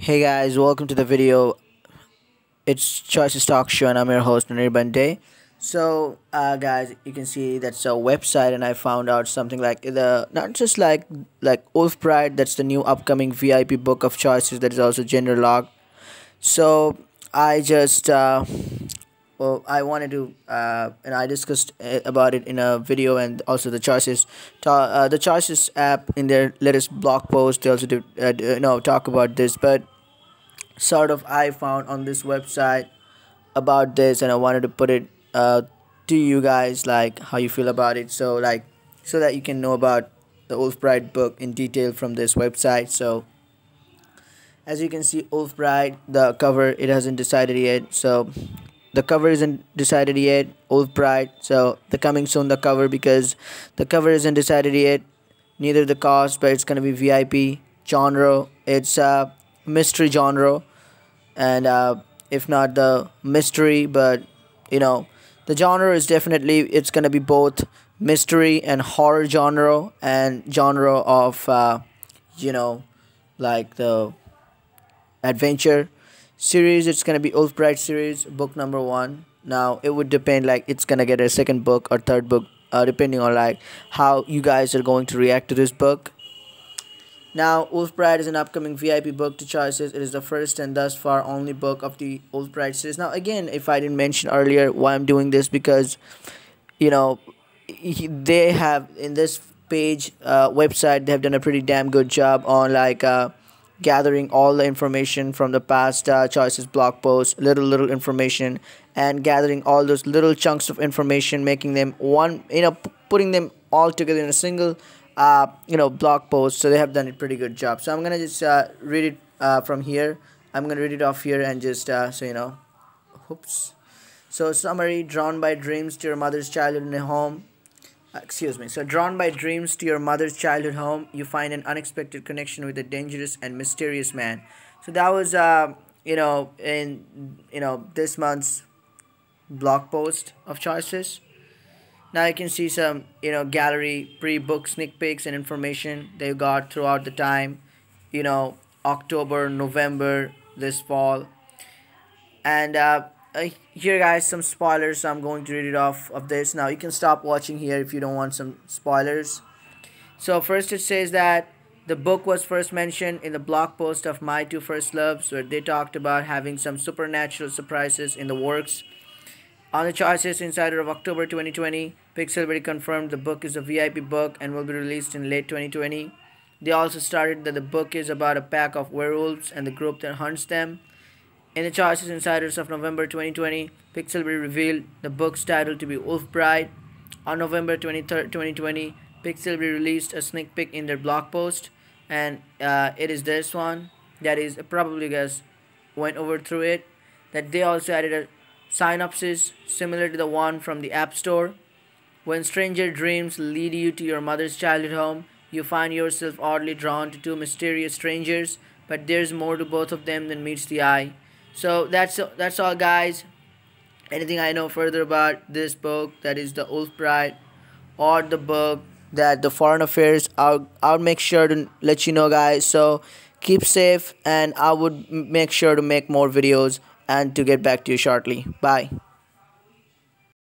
Hey guys, welcome to the video. It's Choices Talk Show, and I'm your host Nirban Day. So, uh, guys, you can see that's a website, and I found out something like the not just like like Wolf Bride, That's the new upcoming VIP book of choices that is also gender locked. So I just uh, well, I wanted to, uh, and I discussed uh, about it in a video, and also the choices, uh, the choices app in their latest blog post. They also do, uh, know, talk about this, but sort of I found on this website about this, and I wanted to put it uh, to you guys, like how you feel about it, so like so that you can know about the Wolf Bride book in detail from this website. So as you can see, Wolf Bride, the cover it hasn't decided yet, so the cover isn't decided yet Wolf Bride so the coming soon the cover because the cover isn't decided yet neither the cost but it's gonna be vip genre. It's a mystery genre and uh, if not the mystery but you know the genre is definitely it's gonna be both mystery and horror genre and genre of uh, you know like the adventure series. It's gonna be Wolf Bride series book number one. Now it would depend like it's gonna get a second book or third book uh, depending on like how you guys are going to react to this book now Wolf Bride is an upcoming vip book to choices it is the first and thus far only book of the Wolf Bride series. Now again if i didn't mention earlier why i'm doing this because you know he, they have in this page uh, website they have done a pretty damn good job on like uh, gathering all the information from the past uh, choices blog posts little little information and gathering all those little chunks of information making them one you know putting them all together in a single uh, you know blog post so they have done a pretty good job. So i'm gonna just uh, read it uh, from here. I'm gonna read it off here and just uh, so you know oops. So summary drawn by dreams to your mother's childhood in a home excuse me. So drawn by dreams to your mother's childhood home you find an unexpected connection with a dangerous and mysterious man. So that was uh you know in you know this month's blog post of choices now you can see some you know gallery pre-book sneak peeks and information they got throughout the time you know october november this fall. And uh, here guys some spoilers. So i'm going to read it off of this. Now you can stop watching here if you don't want some spoilers. So first it says that the book was first mentioned in the blog post of my two first loves where they talked about having some supernatural surprises in the works on the choices insider of october 2020 pixelberry confirmed the book is a vip book and will be released in late 2020 they also started that the book is about a pack of werewolves and the group that hunts them in the Choices Insiders of November 2020, Pixelberry revealed the book's title to be Wolf Bride. On November 23rd, 2020, Pixelberry released a sneak peek in their blog post, and uh, it is this one that is probably guys went over through it. That they also added a synopsis similar to the one from the App Store. When stranger dreams lead you to your mother's childhood home, you find yourself oddly drawn to two mysterious strangers, but there's more to both of them than meets the eye. So that's that's all, guys. Anything I know further about this book, that is the Wolf Bride, or the book that the Foreign Affairs, I'll I'll make sure to let you know, guys. So keep safe, and I would make sure to make more videos and to get back to you shortly. Bye.